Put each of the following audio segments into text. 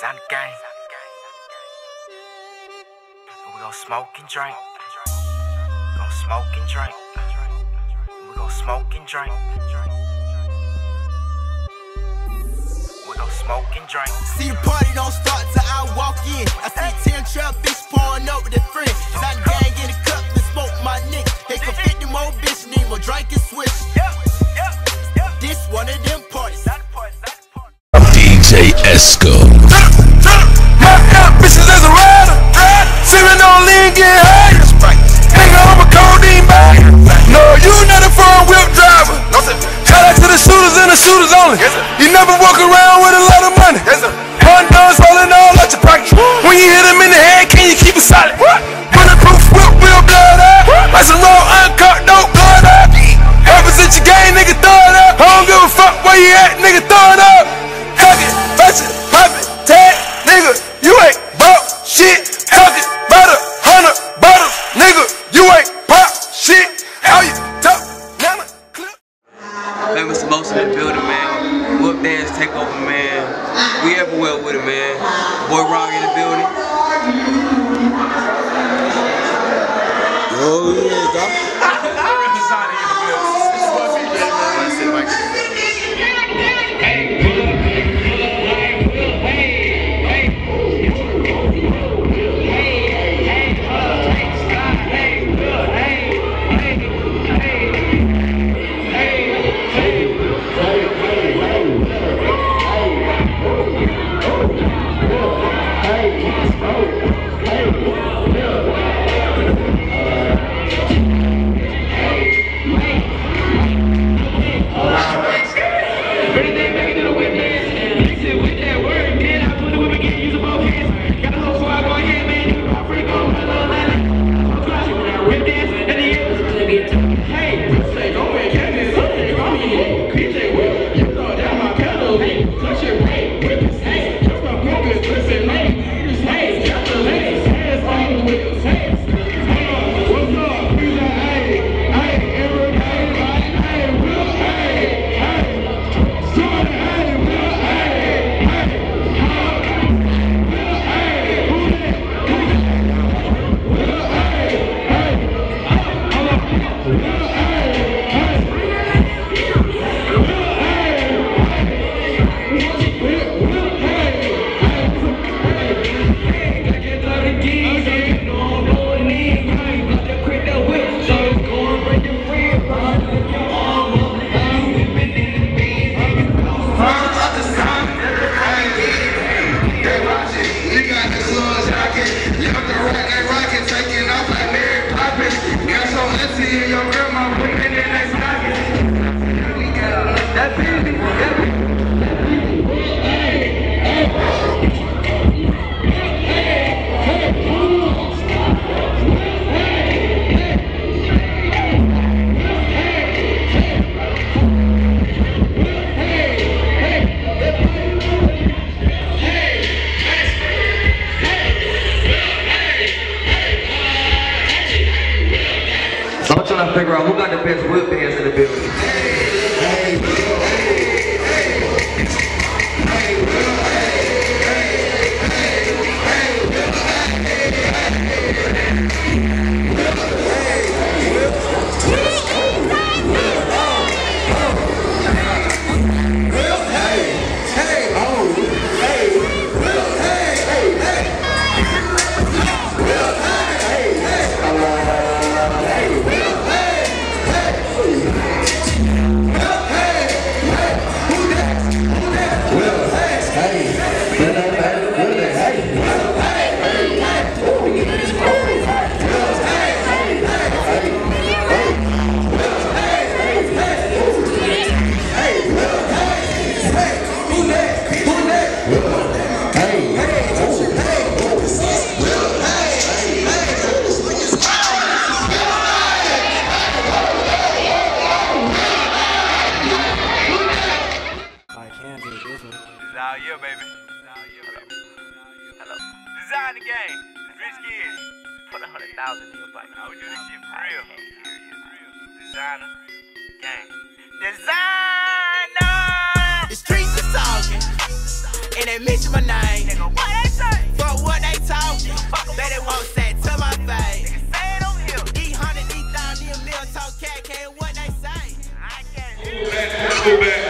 The game. We gon' smoke and drink. We gon' smoke and drink. We gon' smoke and drink. We gon' smoke and drink. See the party don't start till I walk in. I see 10 trap bitch pouring up with their friends. Dezignah Gang in the cup and smoke my nick. They can fit them old bitch, need more drink and switch. This one of them Esco. My ambitions as a rider. Sipping on lean, get high. Nigga, I'm a codeine buyer. No, you not a foreign whip driver. Shout out to the shooters and the shooters only. You never walk around with a lot of money. Hondas rolling all out your pocket. When you hit them in the head, can you keep it solid? Bulletproof whip, real blood eh? up. Like some raw We everywhere with it, man. Boy Rock in the building. Oh yeah, trying to figure out who got the best whip dance in the building. Nah, yeah, baby. Nah, yeah, Hello. baby. Hello. Dezignah Gang. Rich kid. Put a hundred thousand in your bike. Nah, we do this shit for real. Designer. Gang. Designer. The streets are talking. And they mention my name. Nigga, what they say? For what they talking. Fuck they didn't want that to my face. Say it on here. D hundred, D thousand, D a mill, talk cat, can't what they say. I can't. Go back, go back.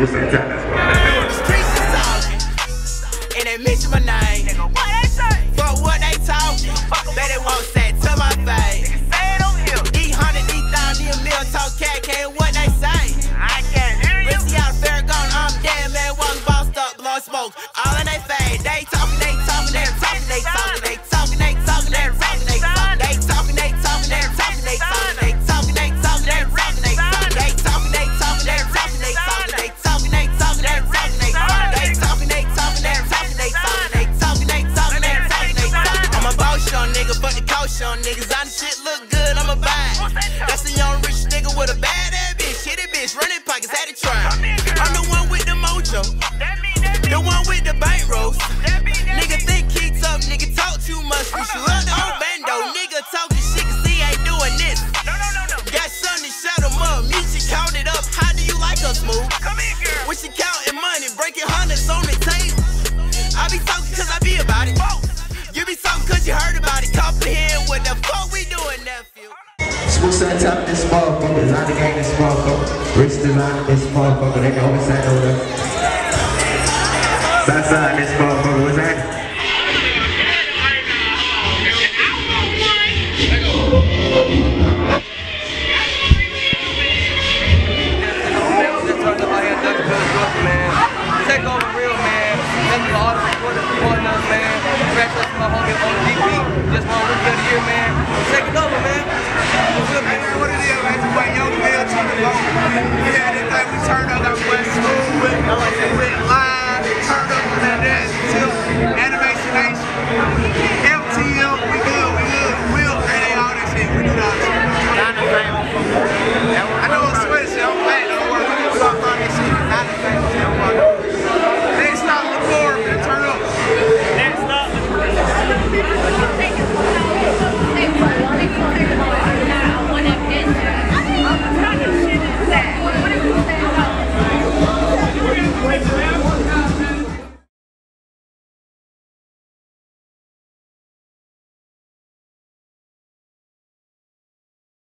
有是么价值 on niggas set up this motherfucker, Dezignah Gang this motherfucker. Rich design this motherfucker, they can always it's that order. That's